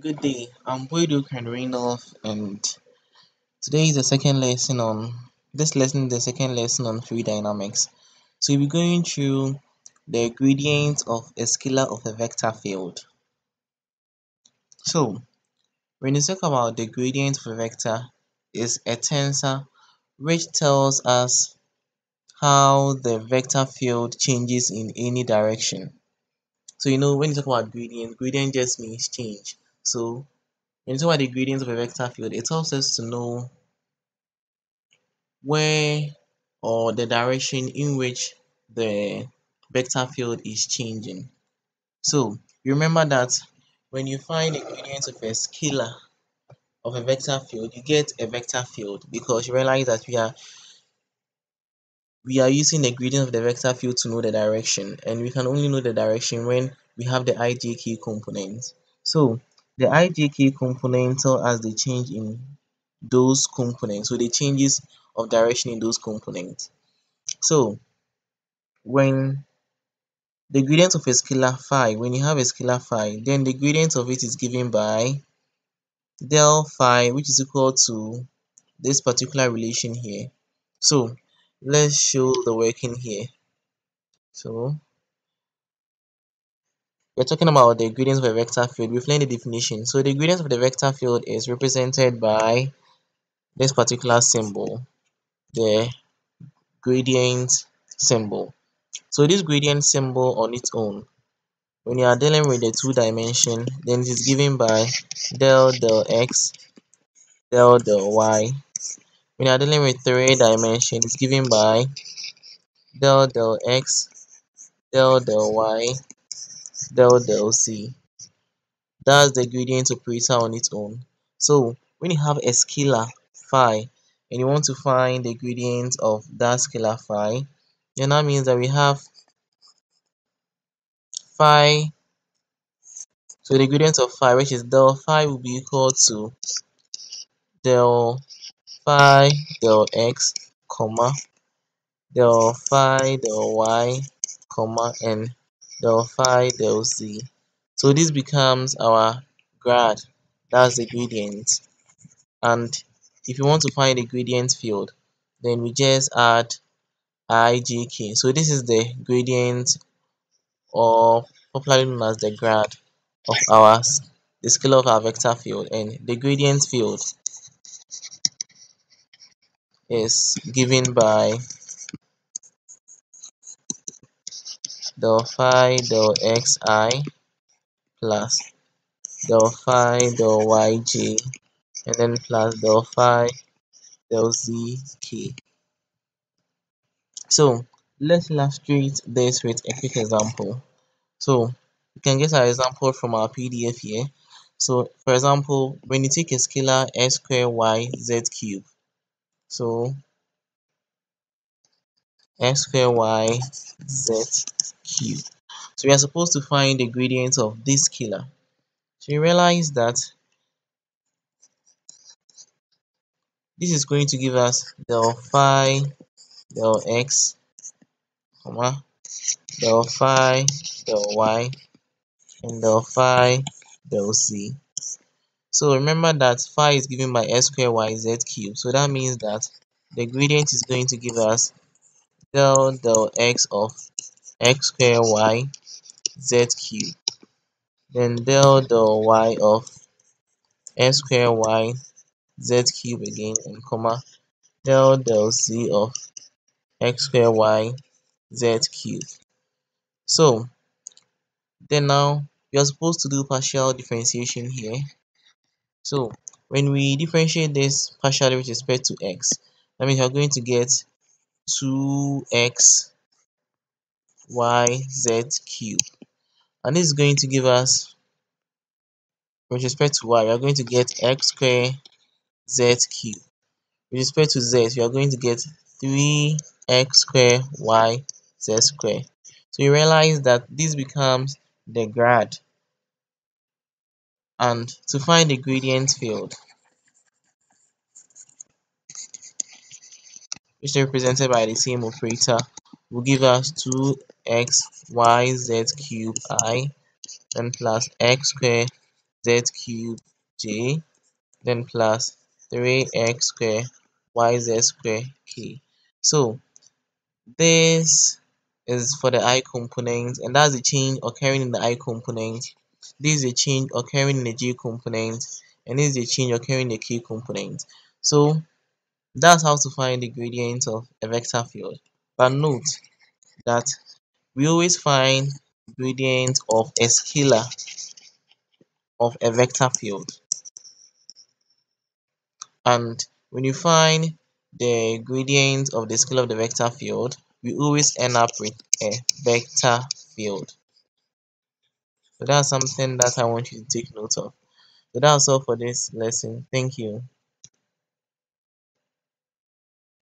Good day, I'm Boadu Reindolf and today is the second lesson on this lesson the second lesson on fluid dynamics. So we'll be going through the gradients of a scalar of a vector field. So when you talk about the gradient of a vector is a tensor which tells us how the vector field changes in any direction. So you know when you talk about gradient, gradient just means change. So when you about the gradients of a vector field, it helps us to know where or the direction in which the vector field is changing. So you remember that when you find the gradient of a scalar of a vector field, you get a vector field because you realize that we are we are using the gradient of the vector field to know the direction and we can only know the direction when we have the ijk component. So the ijk component us the change in those components, so the changes of direction in those components. So when the gradient of a scalar phi, when you have a scalar phi, then the gradient of it is given by del phi, which is equal to this particular relation here. So let's show the working here. So we're talking about the gradient of a vector field. We've learned the definition. So the gradient of the vector field is represented by this particular symbol, the gradient symbol. So this gradient symbol on its own, when you are dealing with the two dimension, then it is given by del del x, del del y. When you are dealing with three dimension, it's given by del del x, del del y, del del z. That's the gradient operator on its own. So when you have a scalar phi and you want to find the gradient of that scalar phi, then that means that we have phi so the gradient of phi which is del phi will be equal to del phi del x comma del phi del y comma and del phi del z so this becomes our grad. That's the gradient. And if you want to find the gradient field then we just add ijk so this is the gradient or popularly known as the grad of our the scale of our vector field and the gradient field is given by del phi del xi plus del phi del yj and then plus del phi del zk. So let's illustrate this with a quick example. So we can get our example from our PDF here. So for example, when you take a scalar x square y z cube, so x square y z cube. So we are supposed to find the gradient of this scalar. So you realize that this is going to give us del phi del x comma del phi del y and del phi del z. So remember that phi is given by x square y z cube. So that means that the gradient is going to give us del del x of x square y z cube. Then del del y of x square y z cube again and comma. Del del z of x square y z cube. So then now we are supposed to do partial differentiation here. So when we differentiate this partially with respect to x that means are going to get 2x y z cube and this is going to give us with respect to y we are going to get x square z cube with respect to z we are going to get 3x square y z square. So you realize that this becomes the grad. And to find the gradient field which is represented by the same operator will give us 2x y z cube i then plus x square z cubed j then plus 3x square yz square k. So this is for the i component and that's the change occurring in the i component. This is a change occurring in the j component and this is a change occurring in the k component. So that's how to find the gradient of a vector field. But note that we always find gradient of a scalar of a vector field. And when you find the gradient of the scalar of the vector field, we always end up with a vector field. So that's something that I want you to take note of. So that's all for this lesson. Thank you.